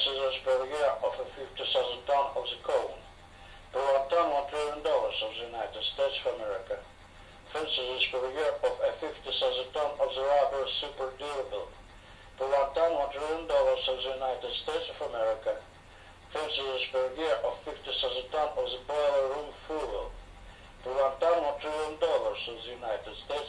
purchases per year of a 50,000 ton of the coal, Per one ton, one trillion dollars of the United States of America. Purchases per year of a 50,000 ton of the rubber super durable. Per one ton, one trillion dollars of the United States of America. Purchases per year of 50,000 ton of the boiler room fuel. Per one ton, one trillion dollars of the United States